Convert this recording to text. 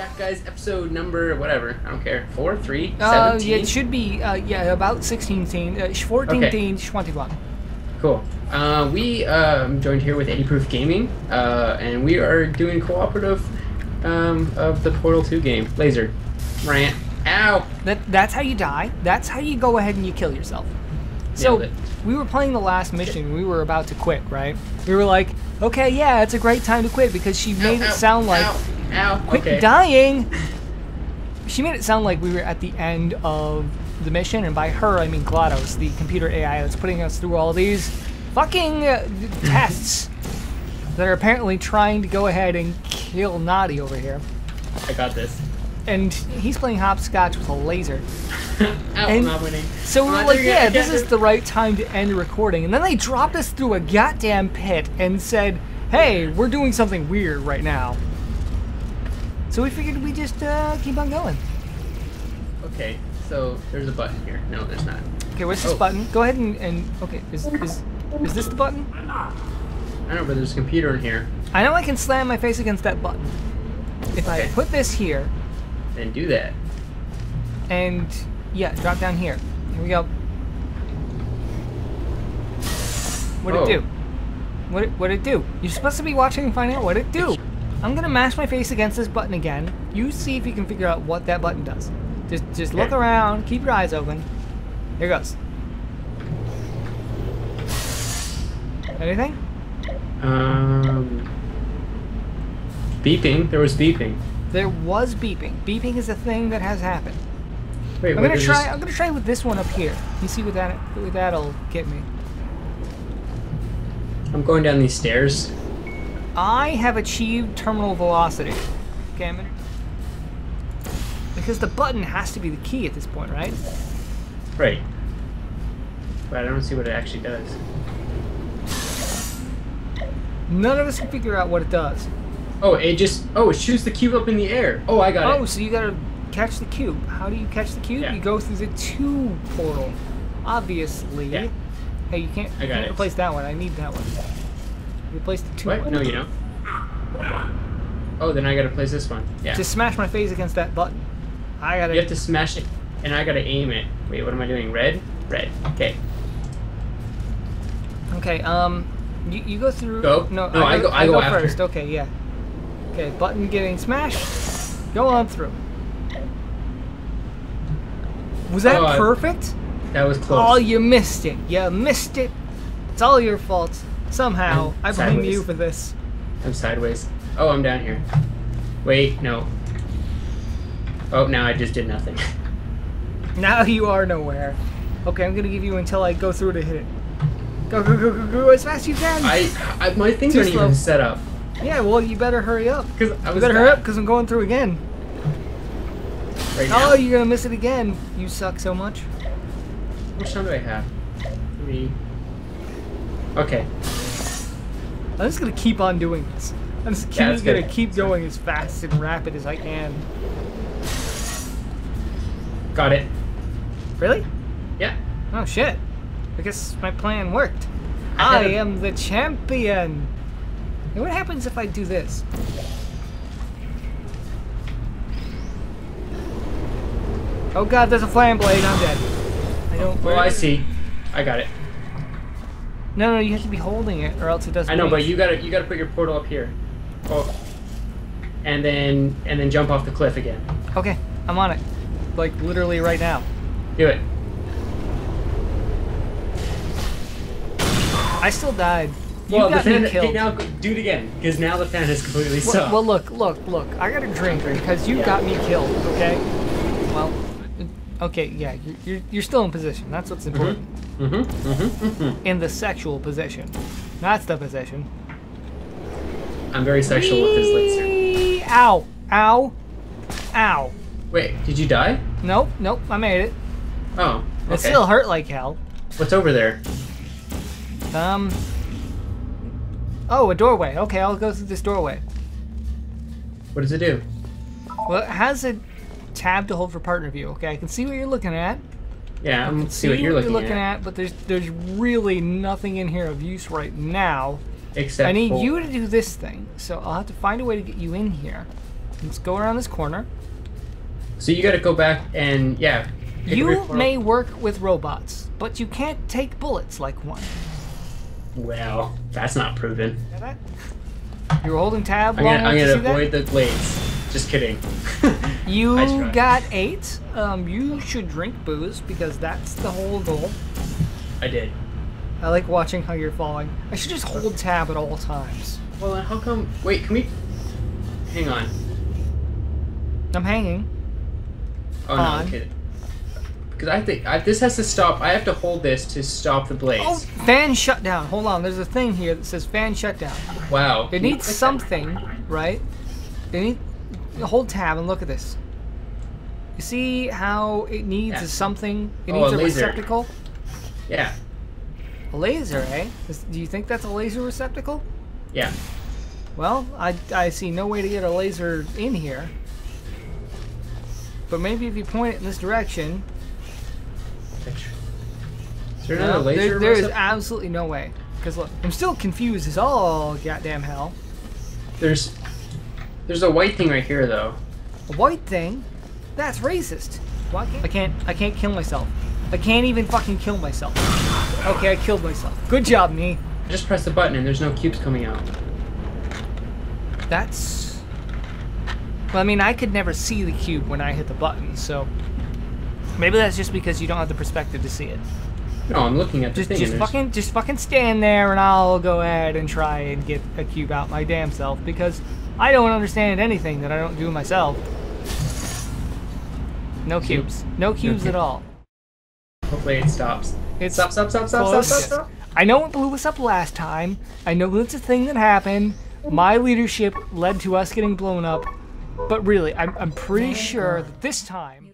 back, guys. Episode number whatever. I don't care. Four, three, Uh, yeah, it should be, uh, yeah, about 16 teen, uh, 14 Okay. teen, 21. Cool. Uh, we I'm joined here with 80 Proof Gaming, uh, and we are doing cooperative um, of the Portal 2 game. Laser. Rant. Ow. That, that's how you die. That's how you go ahead and you kill yourself. So, we were playing the last mission. We were about to quit, right? We were like, okay, yeah, it's a great time to quit because she made Ow, it ow, sound like, Ow. Ow. quit okay. dying. She made it sound like we were at the end of the mission, and by her, I mean GLaDOS, the computer AI that's putting us through all these fucking uh, tests that are apparently trying to go ahead and kill Naughty over here. I got this. And he's playing hopscotch with a laser. And not winning. So we were like, yeah, this is the right time to end recording. And then they dropped us through a goddamn pit and said, hey, we're doing something weird right now. So we figured we just uh, keep on going. Okay, so there's a button here. No, there's not. Okay, where's this Oh. button? Go ahead and, and okay, is, is is this the button? I don't know, but there's a computer in here. I know I can slam my face against that button. If I put this here Then do that. and yeah, drop down here. Here we go. What'd Oh. it do? What it, what'd it do? You're supposed to be watching and find out what it do. I'm gonna mash my face against this button again. You see if you can figure out what that button does. Just just look around, keep your eyes open. Here goes. Anything? Um. Beeping. There was beeping. There was beeping. Beeping is a thing that has happened. Wait, I'm gonna try. this- I'm gonna try with this one up here. You see what that what that'll get me. I'm going down these stairs. I have achieved terminal velocity. Okay. Because the button has to be the key at this point, right? Right. But I don't see what it actually does. None of us can figure out what it does. Oh, it just. Oh, it shoots the cube up in the air. Oh, I got Oh, it. Oh, so you gotta catch the cube. How do you catch the cube? Yeah. You go through the two portal. Obviously. Yeah. Hey, you can't, I you got can't it. replace that one. I need that one. Replace the two What? one. No, you don't. Oh, then I gotta place this one. Yeah. To smash my face against that button. I gotta. You have to smash it, and I gotta aim it. Wait, what am I doing? Red? Red. Okay. Okay, um, you, you go through. Go? No, No, I go- I go after. first. Okay, yeah. Okay, button getting smashed. Go on through. Was that Oh, I- perfect? That was close. Oh, you missed it. You missed it. It's all your fault. Somehow, I'm I blame sideways. you for this. I'm sideways. Oh, I'm down here. Wait, no. Oh, now I just did nothing. Now you are nowhere. Okay, I'm gonna give you until I go through to hit it. Go, go, go, go, go as fast as you can. I, I my things Too aren't slow. even set up. yeah, well, you better hurry up. Cause I You was better hurry up because I'm going through again. right now. Oh, you're gonna miss it again. You suck so much. How much time do I have? Three. Okay. I'm just gonna keep on doing this. I'm just Yeah, that's gonna keep going as fast and rapid as I can. Got it. Really? Yeah. Oh shit. I guess my plan worked. I I am the champion. And what happens if I do this? Oh god, there's a flame blade. I'm dead. I don't. Well, I see. I got it. No, no, you have to be holding it, or else it doesn't. I know, but you gotta you gotta put your portal up here. Oh. And then and then jump off the cliff again. Okay, I'm on it. Like literally right now. Do it. I still died. You well, the got fan. me Okay, killed. now do it again, because now the fan is completely Well, stopped. well, look, look, look. I got a drink because you Yeah. got me killed. Okay. Well, okay, yeah. You're you're, you're still in position. That's what's important. Mm-hmm. Mm-hmm. Mm-hmm. In the sexual position. That's the position. I'm very sexual with this laser. Ow! Ow! Ow! Wait, did you die? Nope, nope. I made it. Oh. Okay. It still hurt like hell. What's over there? Um. Oh, a doorway. Okay, I'll go through this doorway. What does it do? Well, it has a tab to hold for partner view. Okay, I can see what you're looking at. Yeah, I'm See, see what you're looking, at. but there's there's really nothing in here of use right now. Except I need for- you to do this thing, so I'll have to find a way to get you in here. Let's go around this corner. So you got to go back and yeah. You may work with robots, but you can't take bullets like one. Well, that's not proven. You're holding tab I'm gonna, I'm gonna avoid the blades. Just kidding. You got eight. Um, you should drink booze because that's the whole goal. I did. I like watching how you're falling. I should just hold tab at all times. Well, then how come? Wait, can we? Hang on. I'm hanging. Oh no, On. no, okay. Because I think I, this has to stop. I have to hold this to stop the blades. Oh, fan shutdown. Hold on. There's a thing here that says fan shutdown. Wow. It needs something, right? It need hold tab and look at this. You see how it needs Yeah. something? It Oh, needs a a, receptacle. Yeah. A laser, eh? Do you think that's a laser receptacle? Yeah. Well, I, I see no way to get a laser in here. But maybe if you point it in this direction. Is there No, laser? there, there is absolutely no way. Because look, I'm still confused as all goddamn hell. There's there's a white thing right here though. A white thing? That's racist. Why can't I can't I can't kill myself. I can't even fucking kill myself. Okay, I killed myself. Good job, me. I just press the button and there's no cubes coming out. That's Well, I mean, I could never see the cube when I hit the button, so maybe that's just because you don't have the perspective to see it. No, I'm looking at the Just thing. just fucking just fucking stand there and I'll go ahead and try and get a cube out my damn self because I don't understand anything that I don't do myself. No cubes. No cubes at all. Hopefully it stops. It's stop, stop, stop, stop, stop, close. stop, stop. I know it blew us up last time. I know that's a thing that happened. My leadership led to us getting blown up. But really, I'm, I'm pretty oh sure that this time.